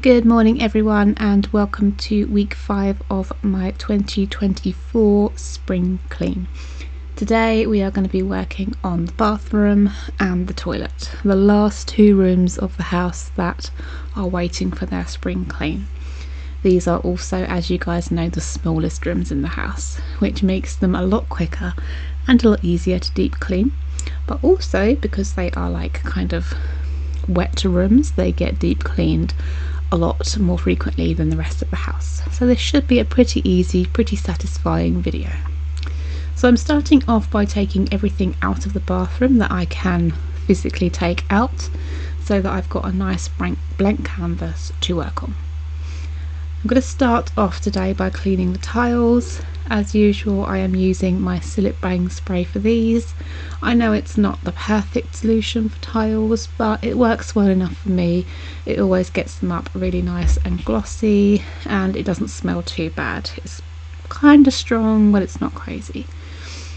Good morning, everyone, and welcome to week five of my 2024 spring clean. Today, we are going to be working on the bathroom and the toilet, the last two rooms of the house that are waiting for their spring clean. These are also, as you guys know, the smallest rooms in the house, which makes them a lot quicker and a lot easier to deep clean. But also because they are like kind of wet rooms, they get deep cleaned a lot more frequently than the rest of the house. So this should be a pretty easy, pretty satisfying video. So I'm starting off by taking everything out of the bathroom that I can physically take out so that I've got a nice blank, canvas to work on. I'm going to start off today by cleaning the tiles as usual, I am using my Cillit Bang spray for these. I know it's not the perfect solution for tiles, but it works well enough for me. It always gets them up really nice and glossy, and it doesn't smell too bad. It's kind of strong, but it's not crazy.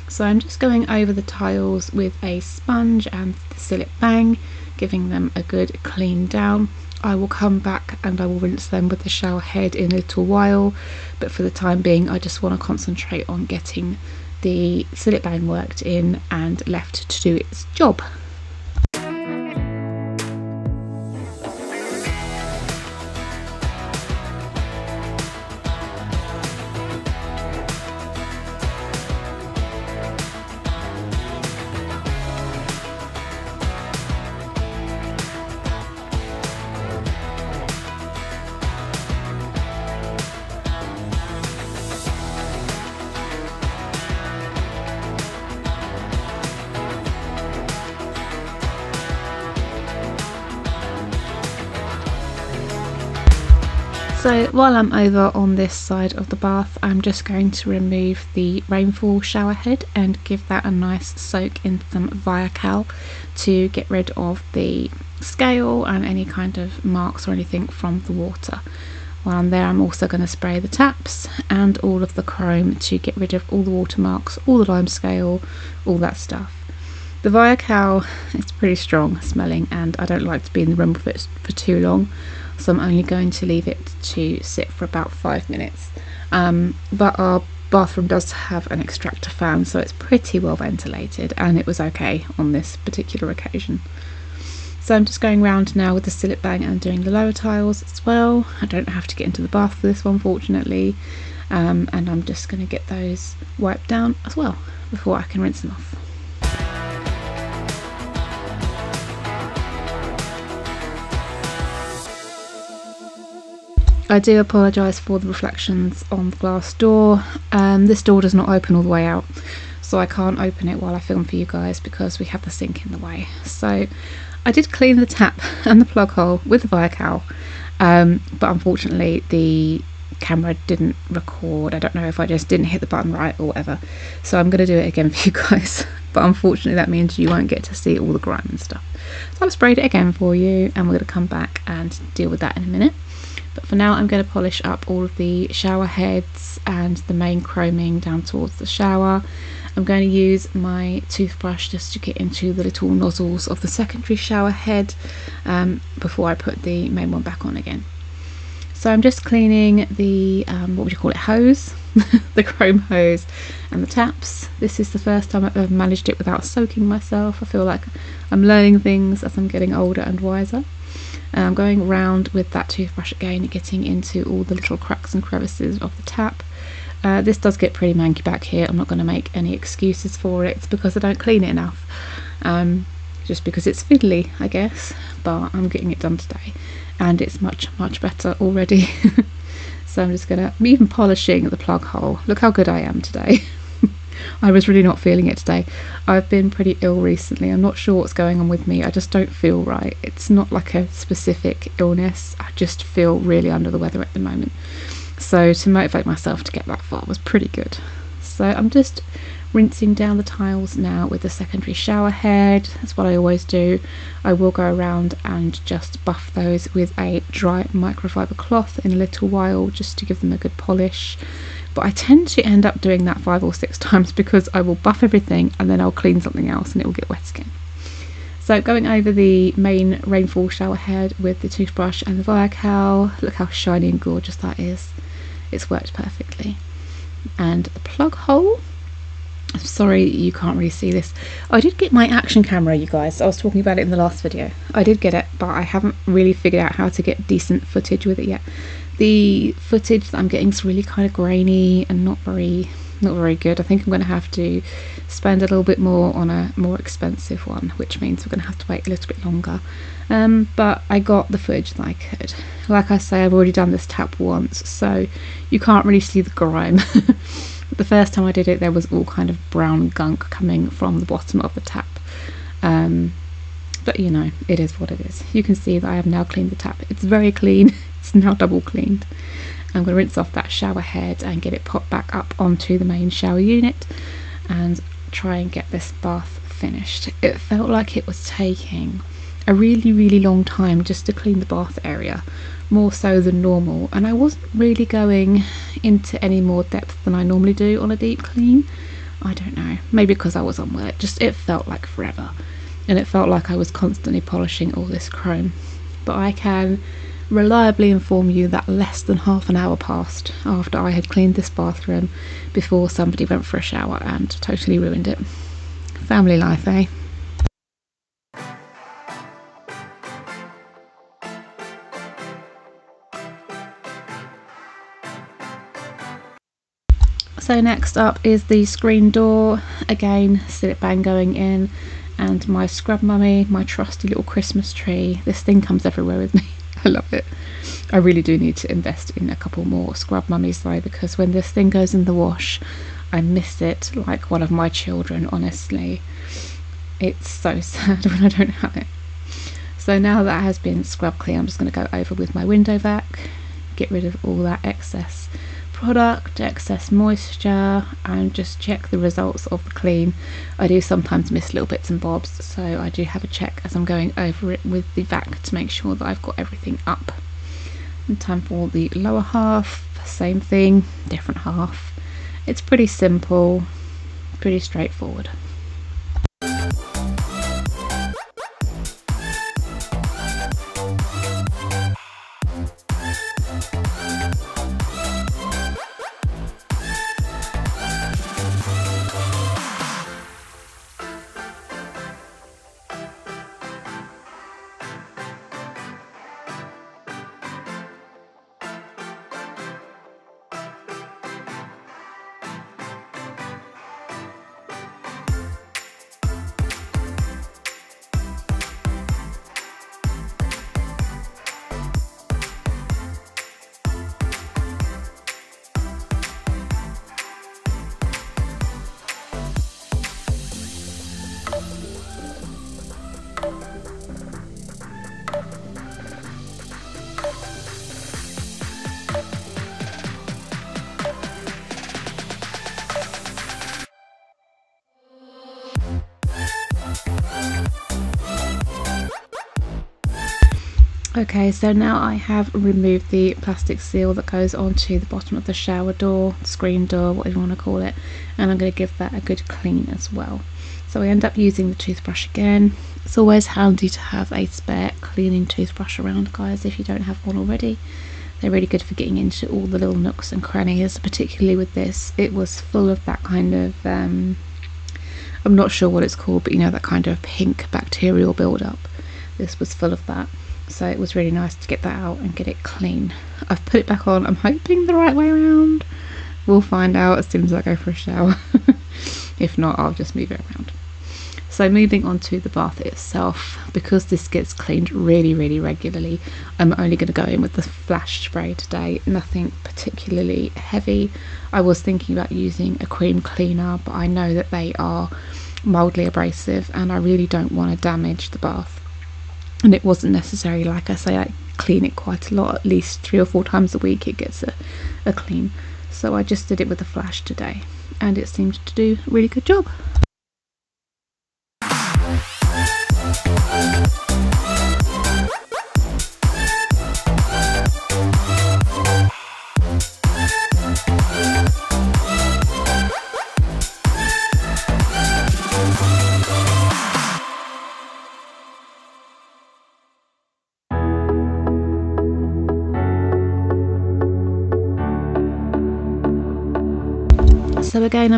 So I'm just going over the tiles with a sponge and the Cillit Bang, giving them a good clean down. I will come back and I will rinse them with the shower head in a little while but for the time being I just want to concentrate on getting the Cillit Bang worked in and left to do its job. So while I'm over on this side of the bath I'm just going to remove the rainfall shower head and give that a nice soak in some Viakal to get rid of the scale and any kind of marks or anything from the water. While I'm there I'm also going to spray the taps and all of the chrome to get rid of all the watermarks, all the lime scale, all that stuff. The Viakal is pretty strong smelling and I don't like to be in the room with it for too long so I'm only going to leave it to sit for about five minutes. Um, but our bathroom does have an extractor fan so it's pretty well ventilated and it was okay on this particular occasion. So I'm just going around now with the Cillit Bang and doing the lower tiles as well. I don't have to get into the bath for this one fortunately um, and I'm just going to get those wiped down as well before I can rinse them off. I do apologise for the reflections on the glass door. Um, this door does not open all the way out, so I can't open it while I film for you guys because we have the sink in the way. So I did clean the tap and the plug hole with the Viakal, um, but unfortunately the camera didn't record. I don't know if I just didn't hit the button right or whatever. So I'm going to do it again for you guys. But unfortunately that means you won't get to see all the grime and stuff. So I've sprayed it again for you and we're going to come back and deal with that in a minute. But for now I'm going to polish up all of the shower heads and the main chroming down towards the shower. I'm going to use my toothbrush just to get into the little nozzles of the secondary shower head um, before I put the main one back on again. So I'm just cleaning the, um, what would you call it, hose? the chrome hose and the taps. This is the first time I've ever managed it without soaking myself. I feel like I'm learning things as I'm getting older and wiser. I'm going around with that toothbrush again, getting into all the little cracks and crevices of the tap. Uh, this does get pretty manky back here. I'm not going to make any excuses for it. Because I don't clean it enough. Um, just because it's fiddly, I guess. But I'm getting it done today. And it's much, much better already. so I'm just going to... I'm even polishing the plug hole. Look how good I am today. I was really not feeling it today. I've been pretty ill recently. I'm not sure what's going on with me. I just don't feel right. It's not like a specific illness. I just feel really under the weather at the moment. So to motivate myself to get that far was pretty good. So I'm just rinsing down the tiles now with the secondary shower head. That's what I always do. I will go around and just buff those with a dry microfiber cloth in a little while just to give them a good polish but I tend to end up doing that five or six times because I will buff everything and then I'll clean something else and it will get wet again. So going over the main rainfall shower head with the toothbrush and the Viakal, look how shiny and gorgeous that is. It's worked perfectly. And the plug hole, I'm sorry you can't really see this. I did get my action camera you guys, I was talking about it in the last video. I did get it but I haven't really figured out how to get decent footage with it yet. The footage that I'm getting is really kind of grainy and not very not very good. I think I'm going to have to spend a little bit more on a more expensive one, which means we're going to have to wait a little bit longer. Um, but I got the footage that I could. Like I say, I've already done this tap once, so you can't really see the grime. the first time I did it, there was all kind of brown gunk coming from the bottom of the tap. Um, but you know, it is what it is. You can see that I have now cleaned the tap. It's very clean. It's now double cleaned. I'm going to rinse off that shower head and get it popped back up onto the main shower unit and try and get this bath finished. It felt like it was taking a really really long time just to clean the bath area more so than normal. And I wasn't really going into any more depth than I normally do on a deep clean. I don't know maybe because I was unwell it just it felt like forever. And it felt like I was constantly polishing all this chrome. But I can reliably inform you that less than half an hour passed after I had cleaned this bathroom before somebody went for a shower and totally ruined it. Family life, eh? So next up is the screen door, again Cillit Bang going in and my scrub mummy, my trusty little Christmas tree. This thing comes everywhere with me. I love it. I really do need to invest in a couple more scrub mummies though because when this thing goes in the wash I miss it like one of my children honestly. It's so sad when I don't have it. So now that has been scrub clean I'm just going to go over with my window vac, get rid of all that excess product, excess moisture and just check the results of the clean. I do sometimes miss little bits and bobs so I do have a check as I'm going over it with the vac to make sure that I've got everything up. And time for the lower half, same thing, different half. It's pretty simple, pretty straightforward. Okay, so now I have removed the plastic seal that goes onto the bottom of the shower door, screen door, whatever you want to call it, and I'm going to give that a good clean as well. So I end up using the toothbrush again. It's always handy to have a spare cleaning toothbrush around, guys, if you don't have one already. They're really good for getting into all the little nooks and crannies, particularly with this. It was full of that kind of, um, I'm not sure what it's called, but you know, that kind of pink bacterial buildup. This was full of that so it was really nice to get that out and get it clean. I've put it back on, I'm hoping the right way around. We'll find out as soon as I go for a shower. if not, I'll just move it around. So moving on to the bath itself, because this gets cleaned really, really regularly, I'm only going to go in with the flash spray today, nothing particularly heavy. I was thinking about using a cream cleaner, but I know that they are mildly abrasive and I really don't want to damage the bath and it wasn't necessary like I say I clean it quite a lot at least three or four times a week it gets a, a clean. So I just did it with a flash today and it seemed to do a really good job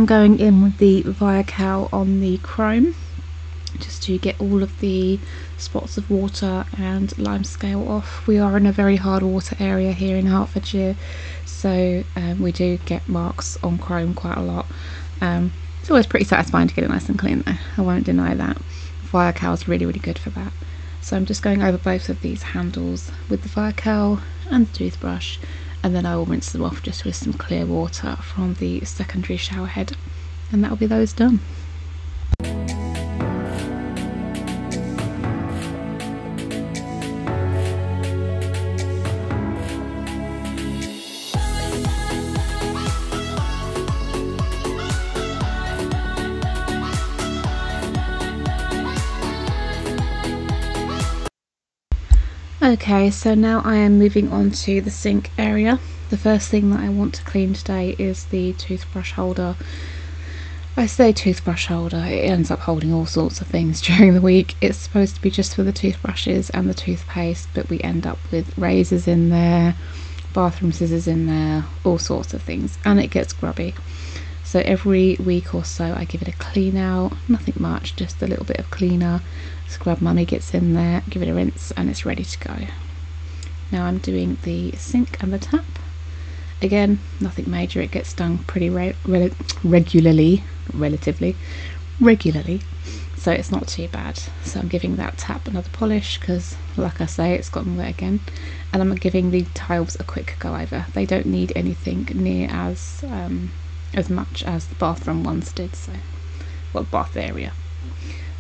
I'm going in with the Viakal on the chrome just to get all of the spots of water and lime scale off. We are in a very hard water area here in Hertfordshire so um, we do get marks on chrome quite a lot. Um, it's always pretty satisfying to get it nice and clean though, I won't deny that. Viakal is really really good for that. So I'm just going over both of these handles with the Viakal and the toothbrush and then I will rinse them off just with some clear water from the secondary shower head and that will be those done. Okay, so now I am moving on to the sink area. The first thing that I want to clean today is the toothbrush holder. I say toothbrush holder, it ends up holding all sorts of things during the week. It's supposed to be just for the toothbrushes and the toothpaste, but we end up with razors in there, bathroom scissors in there, all sorts of things, and it gets grubby. So every week or so I give it a clean out, nothing much, just a little bit of cleaner scrub mummy gets in there, give it a rinse and it's ready to go. Now I'm doing the sink and the tap. Again, nothing major, it gets done pretty re re regularly, relatively, regularly, so it's not too bad. So I'm giving that tap another polish because, like I say, it's gotten wet again. And I'm giving the tiles a quick go over. They don't need anything near as um, as much as the bathroom ones did, so, well, bath area.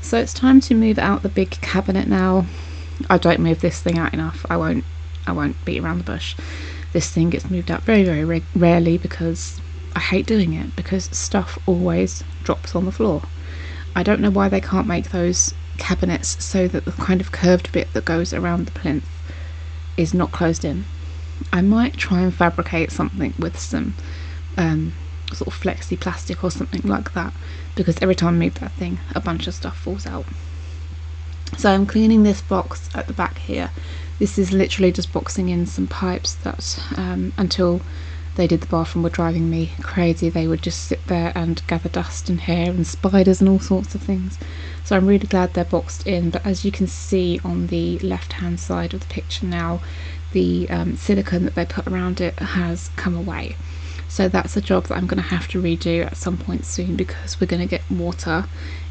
So it's time to move out the big cabinet now. I don't move this thing out enough. I won't. I won't beat around the bush. This thing gets moved out very, very rarely because I hate doing it because stuff always drops on the floor. I don't know why they can't make those cabinets so that the kind of curved bit that goes around the plinth is not closed in. I might try and fabricate something with some um, sort of flexi plastic or something like that because every time I move that thing a bunch of stuff falls out. So I'm cleaning this box at the back here. This is literally just boxing in some pipes that um, until they did the bathroom were driving me crazy. They would just sit there and gather dust and hair and spiders and all sorts of things. So I'm really glad they're boxed in. But as you can see on the left hand side of the picture now, the um, silicone that they put around it has come away. So that's a job that I'm going to have to redo at some point soon because we're going to get water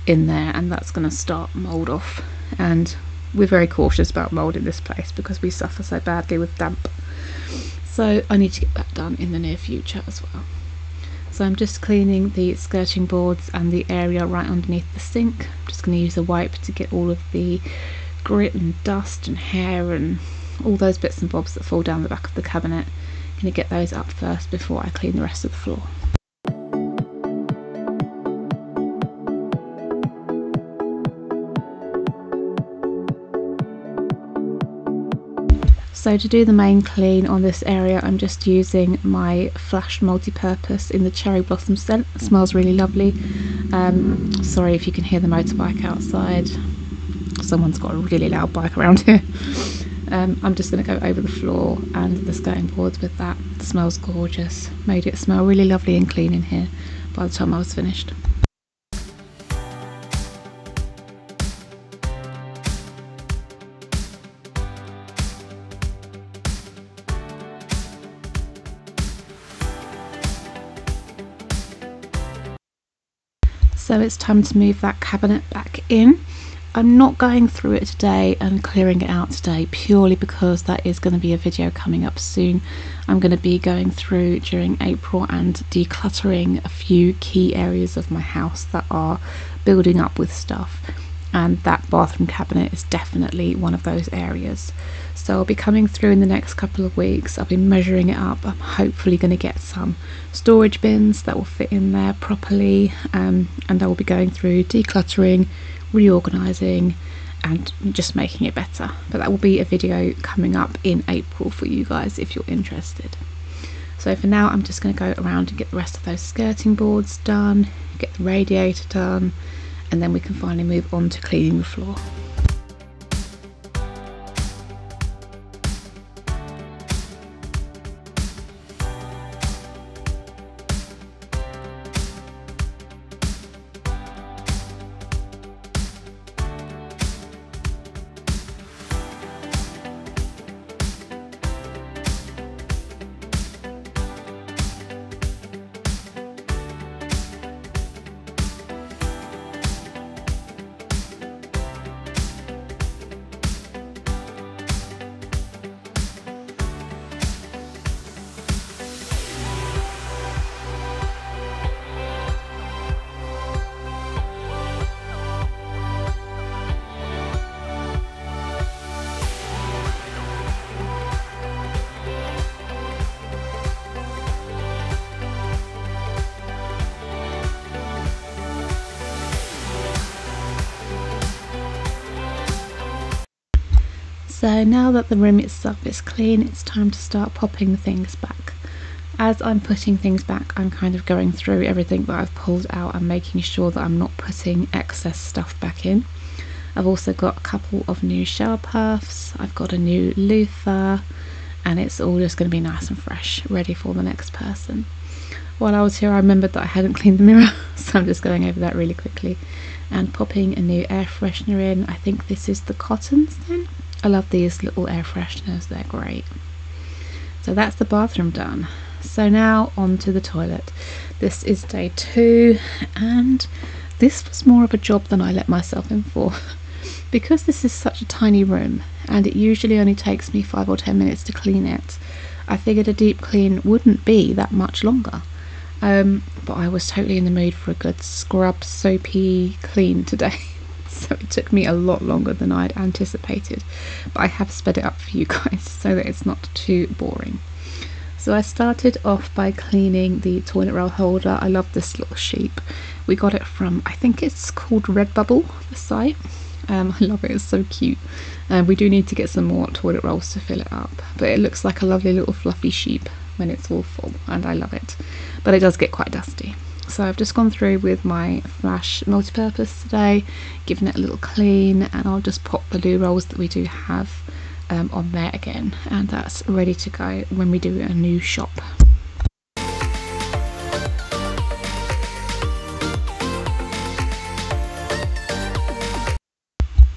in there and that's going to start mould off. And we're very cautious about mould in this place because we suffer so badly with damp. So I need to get that done in the near future as well. So I'm just cleaning the skirting boards and the area right underneath the sink. I'm just going to use a wipe to get all of the grit and dust and hair and all those bits and bobs that fall down the back of the cabinet going to get those up first before I clean the rest of the floor. So to do the main clean on this area I'm just using my Flash multi-purpose in the cherry blossom scent. It smells really lovely. Um, sorry if you can hear the motorbike outside. Someone's got a really loud bike around here. Um, I'm just going to go over the floor and the skirting boards with that. It smells gorgeous. Made it smell really lovely and clean in here by the time I was finished. So it's time to move that cabinet back in. I'm not going through it today and clearing it out today purely because that is going to be a video coming up soon. I'm going to be going through during April and decluttering a few key areas of my house that are building up with stuff and that bathroom cabinet is definitely one of those areas. So I'll be coming through in the next couple of weeks. I'll be measuring it up. I'm hopefully going to get some storage bins that will fit in there properly um, and I will be going through decluttering, reorganizing and just making it better but that will be a video coming up in April for you guys if you're interested so for now I'm just going to go around and get the rest of those skirting boards done get the radiator done and then we can finally move on to cleaning the floor So now that the room itself is clean, it's time to start popping things back. As I'm putting things back, I'm kind of going through everything that I've pulled out and making sure that I'm not putting excess stuff back in. I've also got a couple of new shower puffs, I've got a new loofah, and it's all just going to be nice and fresh, ready for the next person. While I was here, I remembered that I hadn't cleaned the mirror, so I'm just going over that really quickly and popping a new air freshener in. I think this is the Cottons then. I love these little air fresheners, they're great. So that's the bathroom done. So now on to the toilet. This is day two, and this was more of a job than I let myself in for. because this is such a tiny room, and it usually only takes me five or ten minutes to clean it, I figured a deep clean wouldn't be that much longer. Um, but I was totally in the mood for a good scrub, soapy clean today. so it took me a lot longer than I'd anticipated. But I have sped it up for you guys so that it's not too boring. So I started off by cleaning the toilet roll holder. I love this little sheep. We got it from, I think it's called Redbubble, the site. Um, I love it, it's so cute. Um, we do need to get some more toilet rolls to fill it up. But it looks like a lovely little fluffy sheep when it's all full and I love it. But it does get quite dusty. So I've just gone through with my Flash multi-purpose today, given it a little clean and I'll just pop the loo rolls that we do have um, on there again and that's ready to go when we do a new shop.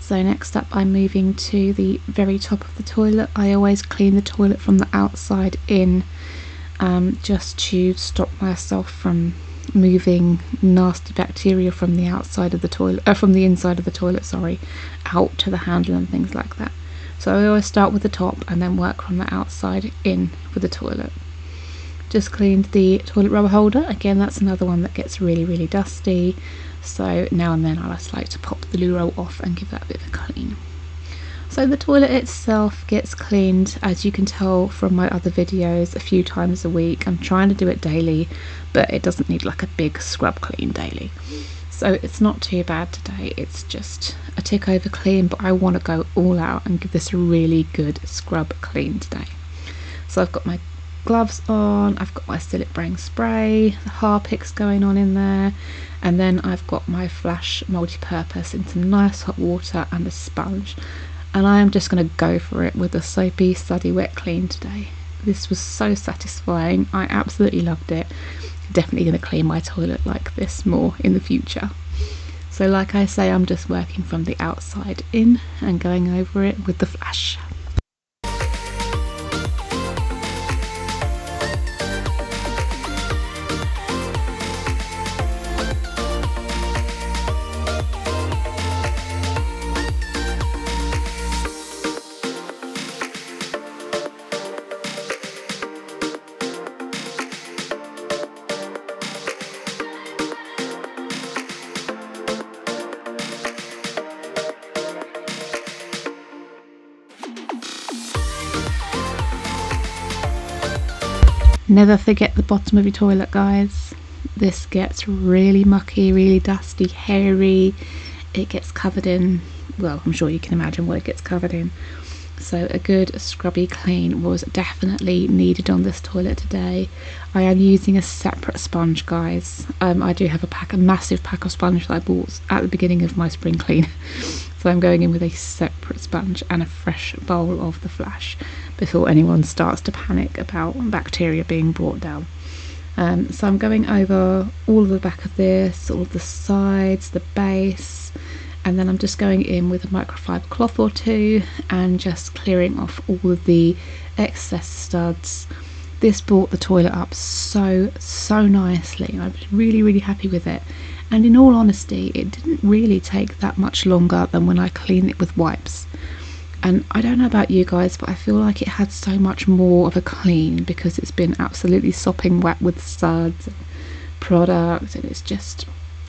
So next up I'm moving to the very top of the toilet. I always clean the toilet from the outside in um, just to stop myself from moving nasty bacteria from the outside of the toilet, uh, from the inside of the toilet, sorry, out to the handle and things like that. So I always start with the top and then work from the outside in with the toilet. Just cleaned the toilet rubber holder. Again, that's another one that gets really, really dusty. So now and then I just like to pop the loo roll off and give that a bit of a clean. So the toilet itself gets cleaned, as you can tell from my other videos, a few times a week. I'm trying to do it daily, but it doesn't need like a big scrub clean daily. So it's not too bad today, it's just a tick over clean, but I want to go all out and give this a really good scrub clean today. So I've got my gloves on, I've got my Cillit Bang spray, the Harpic's going on in there, and then I've got my Flash multi-purpose in some nice hot water and a sponge and I am just going to go for it with a soapy Suddy wet clean today. This was so satisfying, I absolutely loved it. Definitely going to clean my toilet like this more in the future. So like I say, I'm just working from the outside in and going over it with the flash. Never forget the bottom of your toilet, guys. This gets really mucky, really dusty, hairy. It gets covered in, well, I'm sure you can imagine what it gets covered in. So a good scrubby clean was definitely needed on this toilet today. I am using a separate sponge, guys. Um, I do have a pack, a massive pack of sponge that I bought at the beginning of my spring clean. so I'm going in with a separate sponge and a fresh bowl of the Flash before anyone starts to panic about bacteria being brought down. Um, so I'm going over all of the back of this, all of the sides, the base, and then I'm just going in with a microfiber cloth or two and just clearing off all of the excess studs. This brought the toilet up so, so nicely. I was really, really happy with it. And in all honesty, it didn't really take that much longer than when I cleaned it with wipes. And I don't know about you guys but I feel like it had so much more of a clean because it's been absolutely sopping wet with suds and product and it's just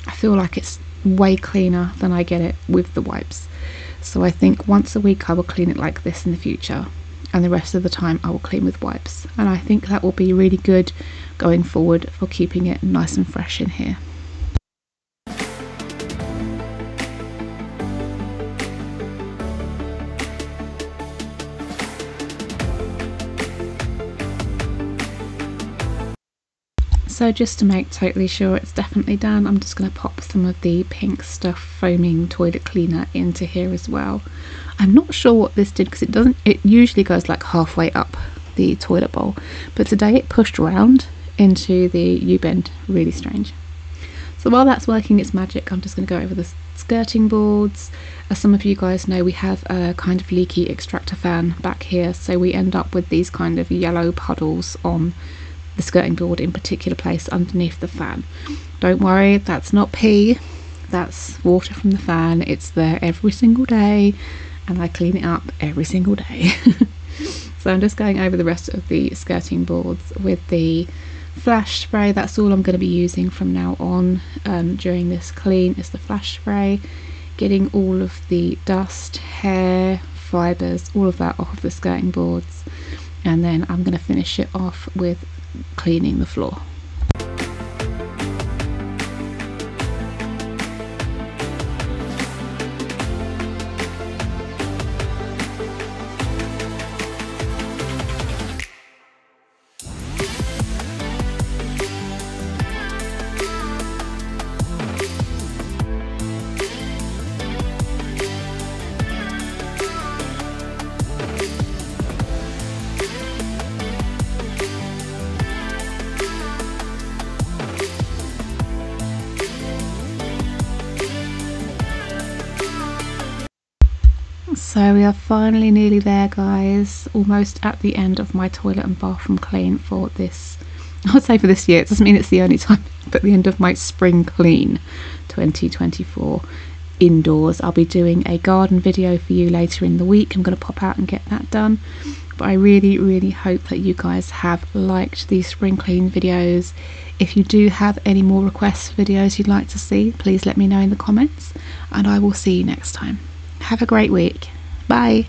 I feel like it's way cleaner than I get it with the wipes. So I think once a week I will clean it like this in the future and the rest of the time I will clean with wipes. And I think that will be really good going forward for keeping it nice and fresh in here. So just to make totally sure it's definitely done, I'm just going to pop some of the pink stuff foaming toilet cleaner into here as well. I'm not sure what this did because it doesn't, it usually goes like halfway up the toilet bowl, but today it pushed around into the U-bend, really strange. So while that's working its magic, I'm just going to go over the skirting boards. As some of you guys know, we have a kind of leaky extractor fan back here, so we end up with these kind of yellow puddles on the skirting board in particular place underneath the fan. Don't worry, that's not pee, that's water from the fan. It's there every single day, and I clean it up every single day. so I'm just going over the rest of the skirting boards with the flash spray that's all I'm going to be using from now on um, during this clean is the flash spray getting all of the dust hair fibres all of that off of the skirting boards and then I'm going to finish it off with cleaning the floor finally nearly there guys, almost at the end of my toilet and bathroom clean for this, I would say for this year, it doesn't mean it's the only time, but the end of my spring clean 2024 indoors. I'll be doing a garden video for you later in the week, I'm going to pop out and get that done. But I really, really hope that you guys have liked these spring clean videos. If you do have any more requests for videos you'd like to see, please let me know in the comments and I will see you next time. Have a great week. Bye.